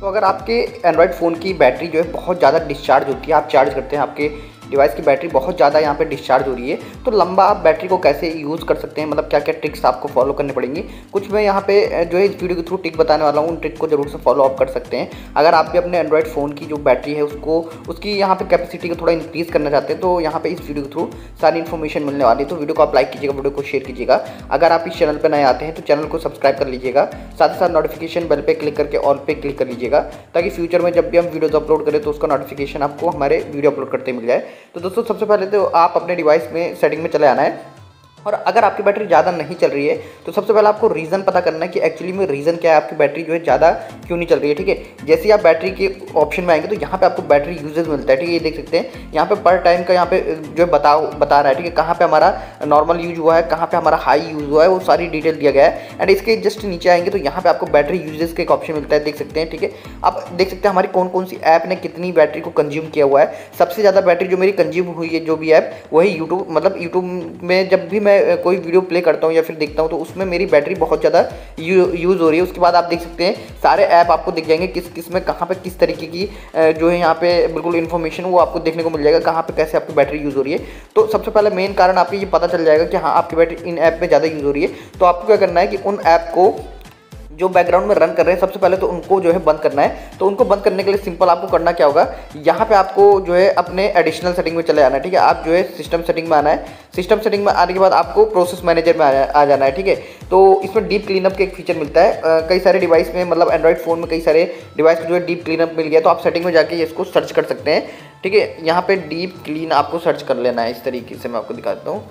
तो अगर आपके एंड्रॉयड फ़ोन की बैटरी जो है बहुत ज़्यादा डिस्चार्ज होती है, आप चार्ज करते हैं आपके डिवाइस की बैटरी बहुत ज़्यादा यहाँ पे डिस्चार्ज हो रही है। तो लंबा आप बैटरी को कैसे यूज़ कर सकते हैं? मतलब क्या क्या ट्रिक्स आपको फॉलो करने पड़ेंगी? कुछ मैं यहाँ पे जो है इस वीडियो के थ्रू ट्रिक बताने वाला हूँ, उन ट्रिक को ज़रूर से फॉलो अप कर सकते हैं। अगर आप भी अपने एंड्रॉइड फ़ोन की जो बैटरी है उसको, उसकी यहाँ पर कैपेसिटी को थोड़ा इंक्रीज़ करना चाहते हैं तो यहाँ पर इस वीडियो के थ्रू सारी इन्फॉर्मेशन मिलने वाली है। तो वीडियो को आप लाइक कीजिएगा वीडियो को शेयर कीजिएगा। अगर आप इस चैनल पर नए आते हैं तो चैनल को सब्सक्राइब कर लीजिएगा। साथ ही साथ नोटिफिकेशन बेल पर क्लिक करके ऑल पे क्लिक कर लीजिएगा। ताकि फ्यूचर में जब भी हम वीडियोज़ अपलोड करें तो उसका नोटिफिकेशन आपको हमारे वीडियो अपलोड करते मिल जाए। तो दोस्तों सबसे पहले तो आप अपने डिवाइस में सेटिंग में चले आना है। और अगर आपकी बैटरी ज़्यादा नहीं चल रही है तो सबसे पहले आपको रीज़न पता करना है कि एक्चुअली में रीज़न क्या है, आपकी बैटरी जो है ज़्यादा क्यों नहीं चल रही है, ठीक है? जैसे आप बैटरी के ऑप्शन में आएँगे तो यहाँ पे आपको बैटरी यूजेज मिलता है, ठीक है? ये देख सकते हैं। यहाँ पे पर टाइम का यहाँ पे जो है बताओ, बता रहा है, ठीक है? कहाँ पर हमारा नॉर्मल यूज़ हुआ है, कहाँ पर हमारा हाई यूज़ हुआ है, वो सारी डिटेल दिया गया है। एंड इसके जस्ट नीचे आएँगे तो यहाँ पर आपको बैटरी यूजेज का एक ऑप्शन मिलता है, देख सकते हैं, ठीक है? आप देख सकते हैं हमारी कौन कौन सी ऐप ने कितनी बैटरी को कंज्यूम किया हुआ है। सबसे ज़्यादा बैटरी जो मेरी कंज्यूम हुई है, जो भी ऐप वही यूट्यूब मतलब यूट्यूब में जब भी मैं कोई वीडियो प्ले करता हूँ या फिर देखता हूँ तो उसमें मेरी बैटरी बहुत ज़्यादा यू, यूज़ हो रही है। उसके बाद आप देख सकते हैं सारे ऐप आपको दिख जाएँगे किस किसमें कहाँ पर किस तरीके की जो है यहाँ पे बिल्कुल इन्फॉर्मेशन वो आपको देखने को मिल जाएगा कहाँ पर कैसे आपकी बैटरी यूज़ हो रही है। तो सबसे पहले मेन कारण आपको ये पता चल जाएगा कि हाँ आपकी बैटरी इन ऐप में ज़्यादा यूज़ हो रही है। तो आपको क्या करना है कि उन ऐप को जो बैकग्राउंड में रन कर रहे हैं, सबसे पहले तो उनको जो है बंद करना है। तो उनको बंद करने के लिए सिंपल आपको करना क्या होगा? यहाँ पे आपको जो है अपने एडिशनल सेटिंग में चले आना है, ठीक है? आप जो है सिस्टम सेटिंग में आना है। सिस्टम सेटिंग में आने के बाद आपको प्रोसेस मैनेजर में आ जाना है, ठीक है? तो इसमें डीप क्लीनअप का एक फीचर मिलता है। कई सारे डिवाइस में मतलब एंड्रॉइड फ़ोन में कई सारे डिवाइस में जो है डीप क्लीनअप मिल गया तो आप सेटिंग में जाके इसको सर्च कर सकते हैं, ठीक है? यहाँ पर डीप क्लीन आपको सर्च कर लेना है, इस तरीके से मैं आपको दिखाता हूँ।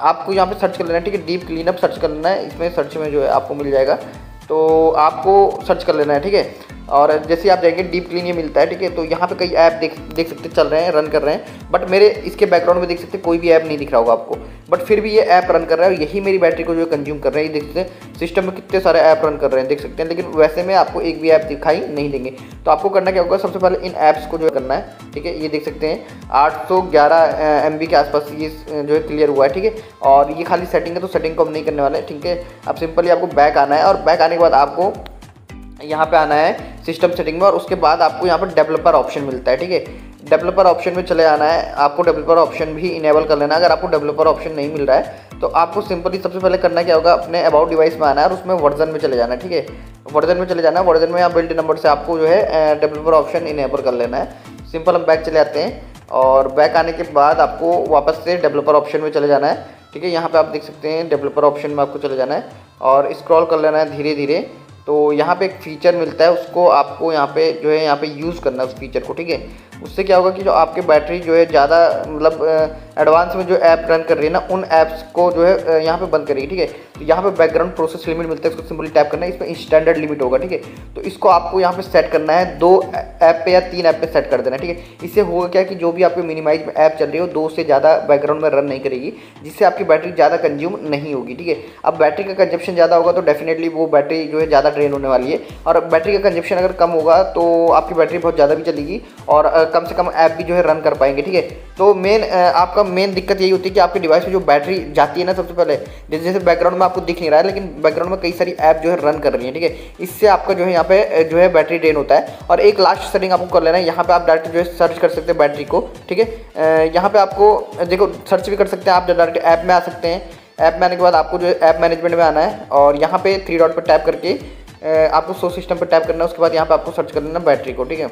आपको यहाँ पे सर्च कर लेना है, ठीक है? डीप क्लीनअप सर्च कर लेना है, इसमें सर्च में जो है आपको मिल जाएगा। तो आपको सर्च कर लेना है, ठीक है? और जैसे आप जाएँगे डीप क्लीन ये मिलता है, ठीक है? तो यहाँ पे कई ऐप देख देख सकते, चल रहे हैं रन कर रहे हैं। बट मेरे इसके बैकग्राउंड में देख सकते, कोई भी ऐप नहीं दिख रहा होगा आपको। बट फिर भी ये ऐप रन कर रहा है और यही मेरी बैटरी को जो कंज्यूम कर रहे हैं। ये देख सकते हैं सिस्टम में कितने सारे ऐप रन कर रहे हैं, देख सकते हैं। लेकिन वैसे में आपको एक भी ऐप दिखाई नहीं देंगे। तो आपको करना क्या होगा, सबसे पहले इन ऐप्स को जो करना है, ठीक है? ये देख सकते हैं, आठ सौ ग्यारह के आसपास ये जो है क्लियर हुआ है, ठीक है? और ये खाली सेटिंग है तो सेटिंग को हम नहीं करने वाले, ठीक है? अब सिंपली आपको बैक आना है और बैक आने के बाद आपको यहाँ पे आना है सिस्टम सेटिंग में और उसके बाद आपको यहाँ पर डेवलपर ऑप्शन मिलता है, ठीक है? डेवलपर ऑप्शन में चले आना है, आपको डेवलपर ऑप्शन भी इनेबल कर लेना अगर आपको डेवलपर ऑप्शन नहीं मिल रहा है तो आपको सिंपली सबसे पहले करना क्या होगा, अपने अबाउट डिवाइस में आना है और उसमें वर्जन में चले जाना है, ठीक है? वर्जन में चले जाना है वर्जन में यहाँ बिल्ड नंबर से आपको जो है डेवलपर ऑप्शन इनेबल कर लेना है। सिंपल हम बैक चले आते हैं और बैक आने के बाद आपको वापस से डेवलपर ऑप्शन में चले जाना है, ठीक है? यहाँ पर आप देख सकते हैं डेवलपर ऑप्शन में आपको चले जाना है और स्क्रॉल कर लेना है धीरे धीरे तो यहाँ पे एक फ़ीचर मिलता है, उसको आपको यहाँ पे जो है, यहाँ पे यूज़ करना है उस फीचर को, ठीक है? उससे क्या होगा कि जो आपके बैटरी जो है, ज़्यादा मतलब एडवांस में जो ऐप रन कर रही है ना, उन ऐप्स को जो है यहाँ पे बंद करेगी ठीक है? तो यहाँ पे बैकग्राउंड प्रोसेस लिमिट मिलता है इसको सिंपली टैप करना है, इसमें स्टैंडर्ड लिमिट होगा, ठीक है? तो इसको आपको यहाँ पे सेट करना है, दो ऐप पे या तीन ऐप पे सेट कर देना है, ठीक है? इससे होगा क्या कि जो भी आपके मिनिमाइज ऐप चल रही हो दो से ज़्यादा बैकग्राउंड में रन नहीं करेगी, जिससे आपकी बैटरी ज़्यादा कंज्यूम नहीं होगी, ठीक है? अब बैटरी का कंजप्शन ज़्यादा होगा तो डेफिनेटली वो बैटरी जो है, ज़्यादा ड्रेन होने वाली है। और बैटरी का कंजप्शन अगर कम होगा तो आपकी बैटरी बहुत ज़्यादा भी चलेगी, और कम से कम ऐप भी जो है रन कर पाएँगे, ठीक है? तो मेन आपका मेन दिक्कत यही होती है कि आपके डिवाइस में जो बैटरी जाती है ना सबसे पहले, जैसे जैसे बैकग्राउंड में आपको दिख नहीं रहा है, लेकिन बैकग्राउंड में कई सारी ऐप जो है रन कर रही है, ठीक है? इससे आपका जो है यहाँ पे जो है बैटरी ड्रेन होता है। और एक लास्ट सेटिंग आपको कर लेना है, यहाँ पर आप डायरेक्ट जो है सर्च कर सकते हैं बैटरी को, ठीक है? यहाँ पे आपको देखो सर्च भी कर सकते हैं आप डायरेक्ट ऐप में आ सकते हैं। ऐप में आने के बाद आपको जो है ऐप मैनेजमेंट में आना है, और यहाँ पे थ्री डॉट पर टैप करके आपको सो सिस्टम पर टैप करना है, उसके बाद यहाँ पे आपको सर्च कर लेना बैटरी को, ठीक है?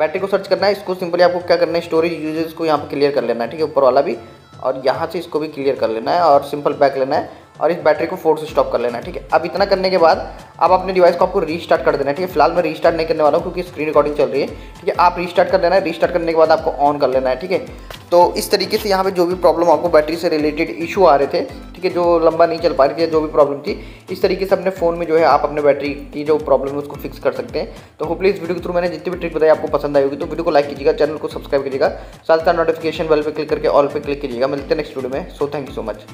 बैटरी को सर्च करना है, इसको सिंपली आपको क्या करना है स्टोरेज यूजेज को यहाँ पर क्लियर कर लेना है, ठीक है, ऊपर वाला भी, और यहाँ से इसको भी क्लियर कर लेना है और सिंपल बैक लेना है। और इस बैटरी को फोर्स स्टॉप कर लेना है, ठीक है? अब इतना करने के बाद आप अपने डिवाइस को आपको रीस्टार्ट कर देना है, ठीक है? फ़िलहाल मैं रीस्टार्ट नहीं करने वाला हूँ क्योंकि स्क्रीन रिकॉर्डिंग चल रही है, ठीक है? आप रीस्टार्ट कर लेना है रीस्टार्ट करने के बाद आपको ऑन कर लेना है, ठीक है? तो इस तरीके से यहाँ पे जो भी प्रॉब्लम आपको बैटरी से रिलेटेड इशू आ रहे थे, ठीक है? जो लंबा नहीं चल पा रही थी जो भी प्रॉब्लम थी, इस तरीके से अपने फ़ोन में जो है आप अपने बैटरी की जो प्रॉब्लम है उसको फिक्स कर सकते हैं। तो होपली इस वीडियो के थ्रू मैंने जितनी भी ट्रिक बताई आपको पसंद आई होगी तो वीडियो को लाइक कीजिएगा चैनल को सब्सक्राइब कीजिएगा, साथ साथ नोटिफिकेशन बेल पर क्लिक करके ऑल पर क्लिक कीजिएगा। मिलते हैं नेक्स्ट वीडियो में so thank you so much